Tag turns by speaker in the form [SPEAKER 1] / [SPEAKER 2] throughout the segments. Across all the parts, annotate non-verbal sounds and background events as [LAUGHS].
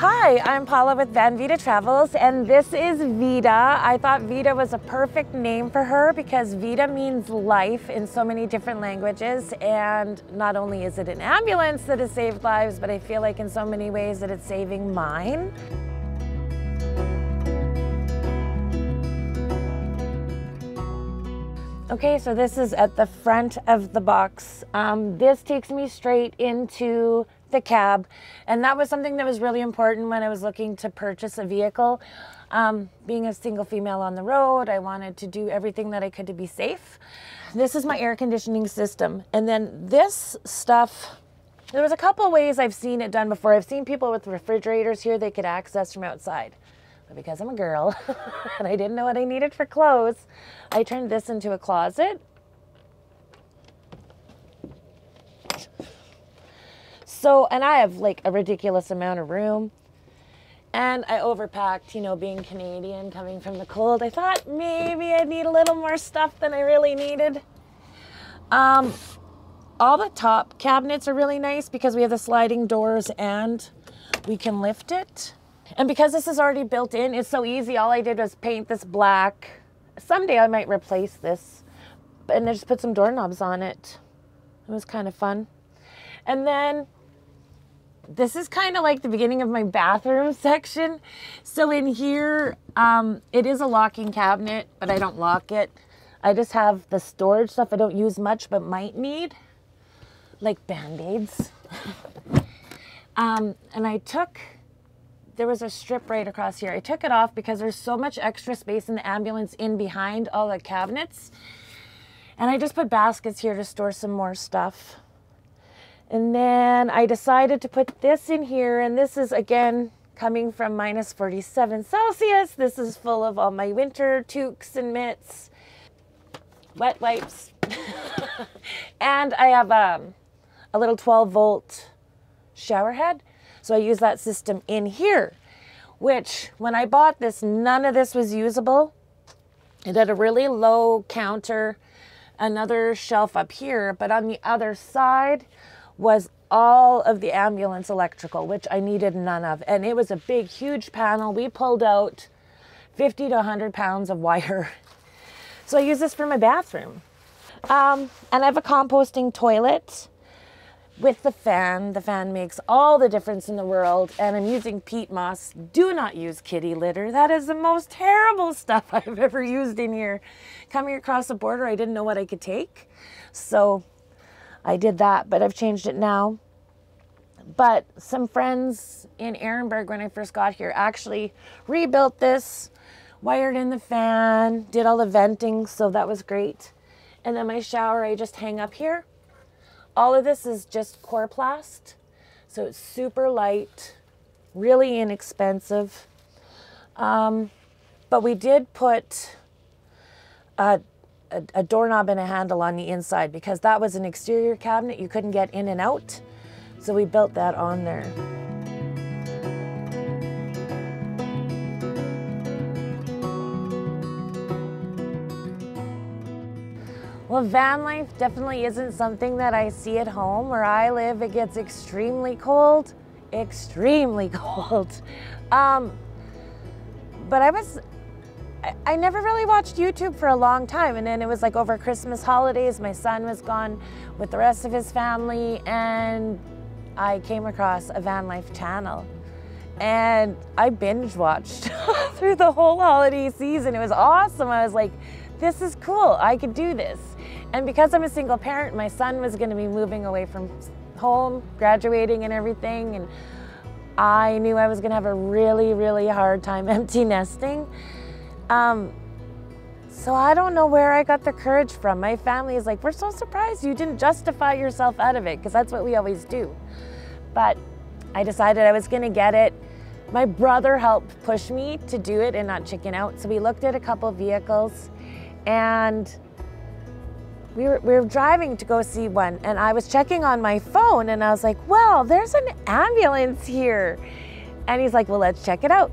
[SPEAKER 1] Hi, I'm Paula with Van Vida Travels, and this is Vida. I thought Vida was a perfect name for her because Vida means life in so many different languages. And not only is it an ambulance that has saved lives, but I feel like in so many ways that it's saving mine. Okay, so this is at the front of the box. Um, this takes me straight into the cab. And that was something that was really important when I was looking to purchase a vehicle. Um, being a single female on the road, I wanted to do everything that I could to be safe. This is my air conditioning system. And then this stuff, there was a couple ways I've seen it done before. I've seen people with refrigerators here they could access from outside. But because I'm a girl [LAUGHS] and I didn't know what I needed for clothes, I turned this into a closet So, and I have like a ridiculous amount of room. And I overpacked, you know, being Canadian, coming from the cold. I thought maybe I need a little more stuff than I really needed. Um, all the top cabinets are really nice because we have the sliding doors and we can lift it. And because this is already built in, it's so easy. All I did was paint this black. Someday I might replace this and I just put some doorknobs on it. It was kind of fun. And then this is kind of like the beginning of my bathroom [LAUGHS] section. So in here, um, it is a locking cabinet, but I don't lock it. I just have the storage stuff I don't use much, but might need, like Band-Aids. [LAUGHS] um, and I took, there was a strip right across here. I took it off because there's so much extra space in the ambulance in behind all the cabinets. And I just put baskets here to store some more stuff. And then I decided to put this in here, and this is again coming from minus 47 Celsius. This is full of all my winter toques and mitts, wet wipes. [LAUGHS] and I have um, a little 12 volt shower head. So I use that system in here, which when I bought this, none of this was usable. It had a really low counter, another shelf up here, but on the other side, was all of the ambulance electrical, which I needed none of. And it was a big, huge panel. We pulled out 50 to 100 pounds of wire. [LAUGHS] So I use this for my bathroom. Um, and I have a composting toilet with the fan. The fan makes all the difference in the world. And I'm using peat moss. Do not use kitty litter. That is the most terrible stuff [LAUGHS] I've ever used in here. Coming across the border, I didn't know what I could take. So I did that, but I've changed it now. But some friends in Ehrenberg, when I first got here, actually rebuilt this, wired in the fan, did all the venting, so that was great. And then my shower, I just hang up here. All of this is just Coroplast, so it's super light, really inexpensive. Um, but we did put a a, a, doorknob and a handle on the inside because that was an exterior cabinet you couldn't get in and out. So we built that on there. Well, van life definitely isn't something that I see at home. Where I live, it gets extremely cold, extremely [LAUGHS] cold. Um, but I was I, never really watched YouTube for a long time. And then it was like over Christmas holidays, my son was gone with the rest of his family, and I came across a van life channel. And I binge watched [LAUGHS] through the whole holiday season. It was awesome. I was like, this is cool. I could do this. And because I'm a single parent, my son was going to be moving away from home, graduating and everything. And I knew I was going to have a really, really hard time [LAUGHS] empty nesting. Um, so I don't know where I got the courage from. My family is like, we're so surprised you didn't justify yourself out of it, because that's what we always do. But I decided I was going to get it. My brother helped push me to do it and not chicken out. So we looked at a couple vehicles and we were, we were driving to go see one. And I was checking on my phone and I was like, well, there's an ambulance here. And he's like, well, let's check it out.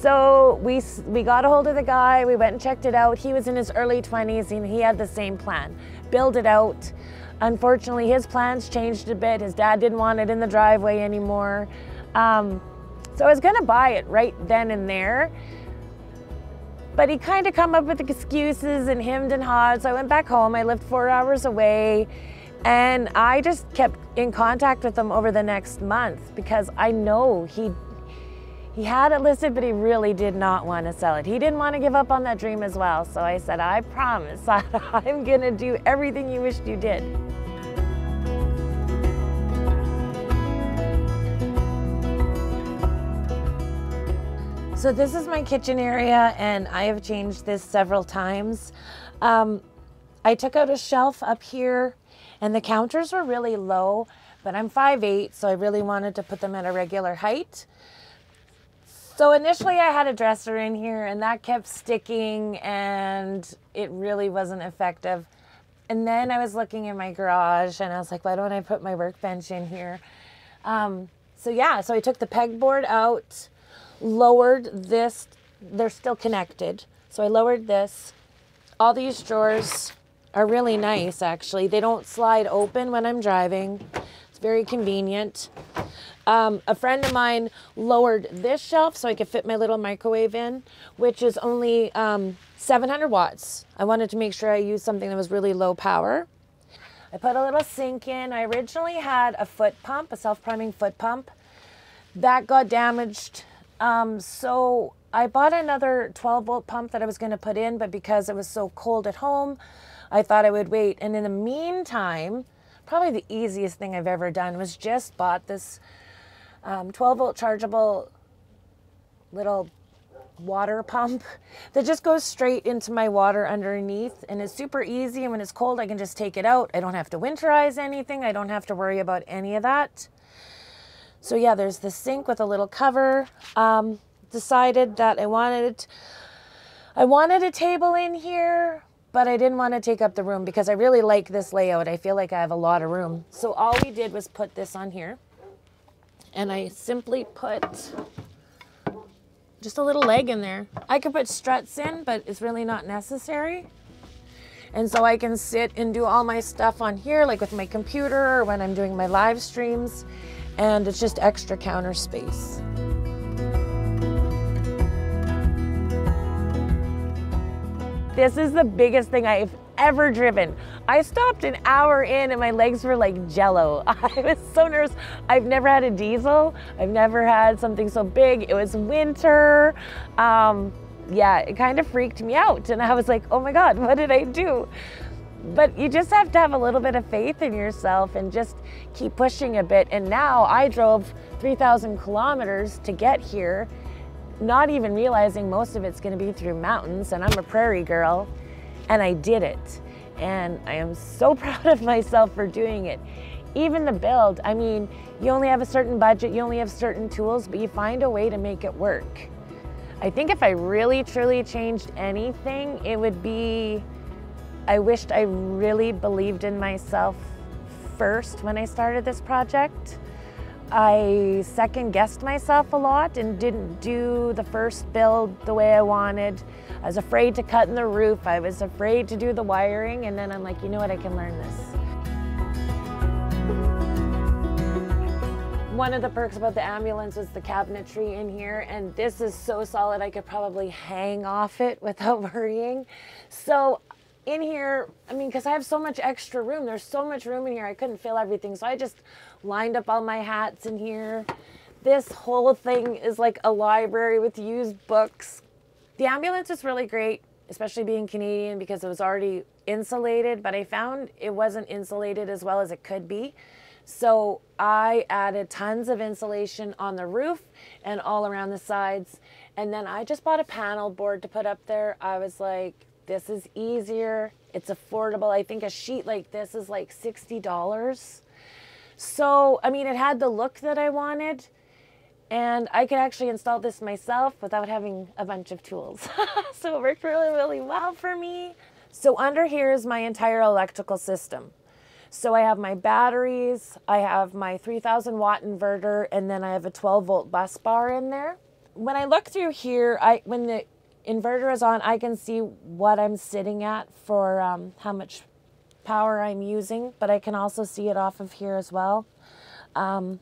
[SPEAKER 1] So we, we got a hold of the guy, we went and checked it out. He was in his early 20s and he had the same plan, build it out. Unfortunately, his plans changed a bit. His dad didn't want it in the driveway anymore. Um, So I was gonna buy it right then and there. But he kind of come up with excuses and hemmed and hawed. So I went back home. I lived four hours away. And I just kept in contact with him over the next month because I know he he had it listed, but he really did not want to sell it. He didn't want to give up on that dream as well. So I said, I promise [LAUGHS] I'm going to do everything you wished you did. So this is my kitchen area and I have changed this several times. Um, I took out a shelf up here and the counters were really low, but I'm 5'8", so I really wanted to put them at a regular height. So initially I had a dresser in here and that kept sticking and it really wasn't effective. And then I was looking in my garage and I was like, why don't I put my workbench in here? Um, so yeah, so I took the pegboard out, lowered this, they're still connected. So I lowered this. All these drawers are really nice actually. They don't slide open when I'm driving. It's very convenient. Um, a friend of mine lowered this shelf so I could fit my little microwave in, which is only um, 700 watts. I wanted to make sure I used something that was really low power. I put a little sink in. I originally had a foot pump, a self-priming foot pump. That got damaged. Um, so I bought another 12 volt pump that I was going to put in, but because it was so cold at home, I thought I would wait. And in the meantime, probably the easiest thing I've ever done was just bought this um, 12 volt chargeable little water pump [LAUGHS] that just goes straight into my water underneath and it's super easy and when it's cold I can just take it out. I don't have to winterize anything. I don't have to worry about any of that. So yeah, there's the sink with a little cover. Um, decided that I wanted I wanted a table in here but I didn't want to take up the room because I really like this layout. I feel like I have a lot of room. So all we did was put this on here and I simply put just a little leg in there. I could put struts in, but it's really not necessary. And so I can sit and do all my stuff on here, like with my computer or when I'm doing my live streams, and it's just extra counter space. This is the biggest thing I've ever driven. I stopped an hour in and my legs were like jello. [LAUGHS] I was so nervous. I've never had a diesel. I've never had something so big. It was winter. Um, yeah, it kind of freaked me out. And I was like, oh my God, what did I do? But you just have to have a little bit of faith in yourself and just keep pushing a bit. And now I drove 3,000 kilometers to get here not even realizing most of it's going to be through mountains and I'm a prairie girl and I did it. And I am so [LAUGHS] proud of myself for doing it. Even the build I mean you only have a certain budget you only have certain tools but you find a way to make it work. I think if I really truly changed anything it would be I wished I really believed in myself first when I started this project I second guessed myself a lot and didn't do the first build the way I wanted. I was afraid to cut in the roof. I was afraid to do the wiring. And then I'm like, you know what, I can learn this. One of the perks about the ambulance was the cabinetry in here. And this is so solid, I could probably hang off it [LAUGHS] without worrying. So in here, I mean, because I have so much extra room. There's so much room in here. I couldn't fill everything. So I just lined up all my hats in here. This whole thing is like a library with used books. The ambulance was really great, especially being Canadian because it was already insulated, but I found it wasn't insulated as well as it could be. So I added tons of insulation on the roof and all around the sides. And then I just bought a panel board to put up there. I was like, this is easier. It's affordable. I think a sheet like this is like $60. So, I mean, it had the look that I wanted and I could actually install this myself without having a bunch of tools. [LAUGHS] so it worked really, really well for me. So under here is my entire electrical system. So I have my batteries, I have my 3000 watt inverter, and then I have a 12 volt bus bar in there. When I look through here, I when the inverter is on, I can see what I'm sitting at for um, how much power I'm using, but I can also see it off of here as well. Um,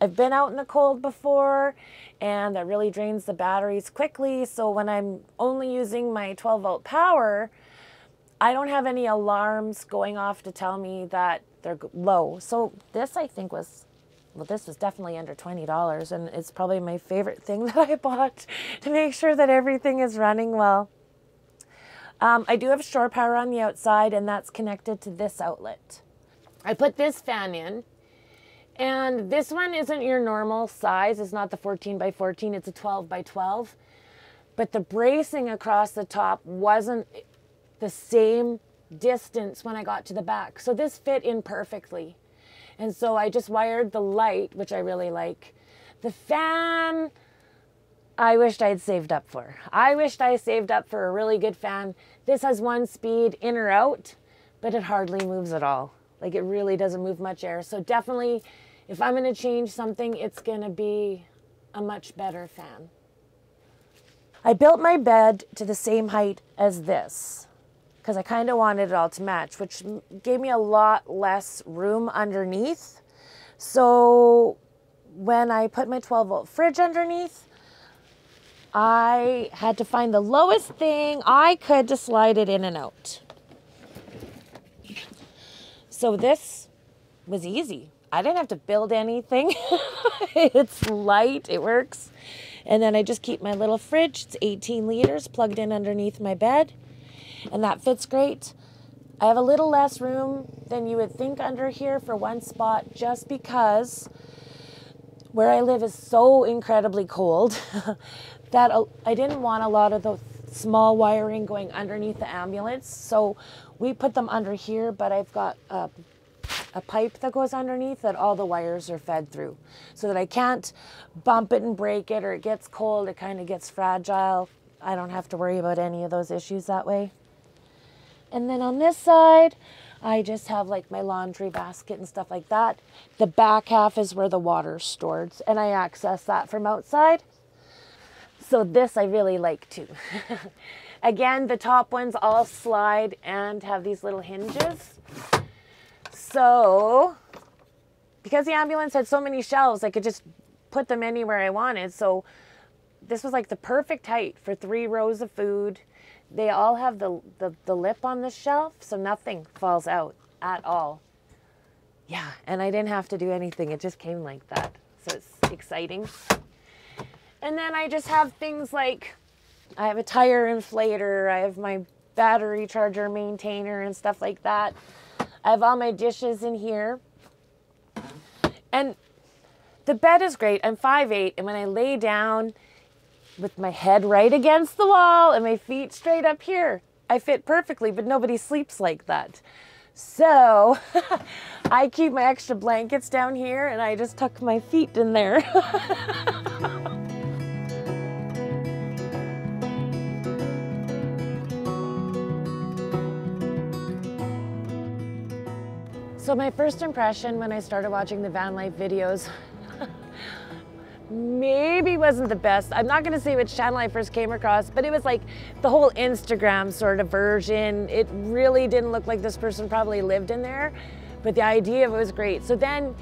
[SPEAKER 1] I've been out in the cold before and that really drains the batteries quickly. So when I'm only using my 12 volt power, I don't have any alarms going off to tell me that they're low. So this I think was, well, this was definitely under $20 and it's probably my favorite thing [LAUGHS] that I bought to make sure that everything is running well. Um, I do have shore power on the outside and that's connected to this outlet. I put this fan in and this one isn't your normal size. It's not the 14 by 14, it's a 12 by 12. But the bracing across the top wasn't the same distance when I got to the back. So this fit in perfectly. And so I just wired the light, which I really like. The fan, I wished I'd saved up for. I wished I saved up for a really good fan. This has one speed in or out, but it hardly moves at all. Like it really doesn't move much air. So definitely if I'm going to change something, it's going to be a much better fan. I built my bed to the same height as this because I kind of wanted it all to match, which gave me a lot less room underneath. So when I put my 12 volt fridge underneath, I had to find the lowest thing I could to slide it in and out. So this was easy. I didn't have to build anything. [LAUGHS] it's light, it works. And then I just keep my little fridge, it's 18 liters, plugged in underneath my bed, and that fits great. I have a little less room than you would think under here for one spot just because where I live is so incredibly cold [LAUGHS] that uh, I didn't want a lot of the small wiring going underneath the ambulance. So we put them under here, but I've got a a pipe that goes underneath that all the wires are fed through so that I can't bump it and break it or it gets cold, it kind of gets fragile. I don't have to worry about any of those issues that way. And then on this side, I just have like my laundry basket and stuff like that. The back half is where the water's stored and I access that from outside. So this I really like too. [LAUGHS] Again, the top ones all slide and have these little hinges. So, because the ambulance had so many shelves, I could just put them anywhere I wanted. So, this was like the perfect height for three rows of food. They all have the, the, the lip on the shelf, so nothing falls out at all. Yeah, and I didn't have to do anything. It just came like that. So it's exciting. And then I just have things like I have a tire inflator, I have my battery charger maintainer and stuff like that. I have all my dishes in here. And the bed is great. I'm 5'8", and when I lay down with my head right against the wall and my feet straight up here, I fit perfectly, but nobody sleeps like that. So [LAUGHS] I keep my extra blankets down here and I just tuck my feet in there. [LAUGHS] So my first impression when I started watching the van life videos maybe wasn't the best. I'm not gonna say which channel I first came across, but it was like the whole Instagram sort of version. It really didn't look like this person probably lived in there, but the idea of it was great. So then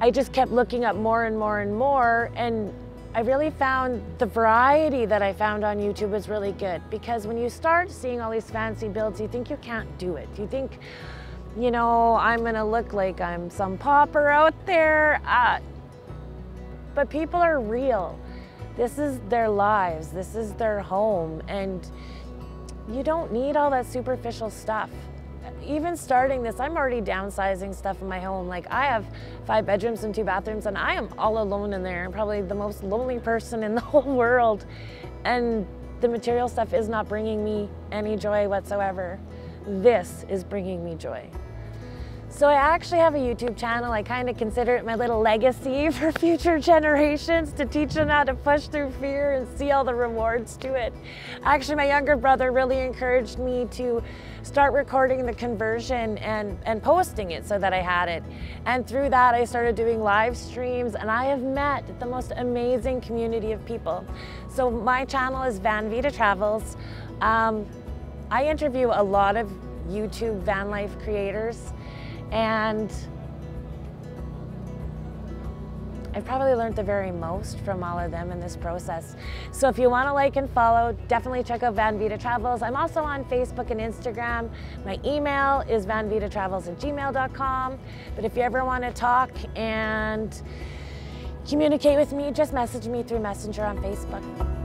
[SPEAKER 1] I just kept looking up more and more and more and I really found the variety that I found on YouTube was really good because when you start seeing all these fancy builds, you think you can't do it. You think, you know, I'm gonna look like I'm some pauper out there. Uh, but people are real. This is their lives, this is their home, and you don't need all that superficial stuff. Even starting this, I'm already downsizing stuff in my home. Like I have five bedrooms and two bathrooms and I am all alone in there. I'm probably the most lonely person in the [LAUGHS] whole world. And the material stuff is not bringing me any joy whatsoever. This is bringing me joy. So I actually have a YouTube channel. I kind of consider it my little legacy [LAUGHS] for future generations to teach them how to push through fear and see all the rewards to it. Actually, my younger brother really encouraged me to start recording the conversion and, and posting it so that I had it. And through that, I started doing live streams and I have met the most amazing community of people. So my channel is Van Vida Travels. Um, I interview a lot of YouTube van life creators and I've probably learned the very most from all of them in this process. So if you want to like and follow, definitely check out Van Vida Travels. I'm also on Facebook and Instagram. My email is vanvidatravels at gmail.com. But if you ever want to talk and communicate with me, just message me through Messenger on Facebook.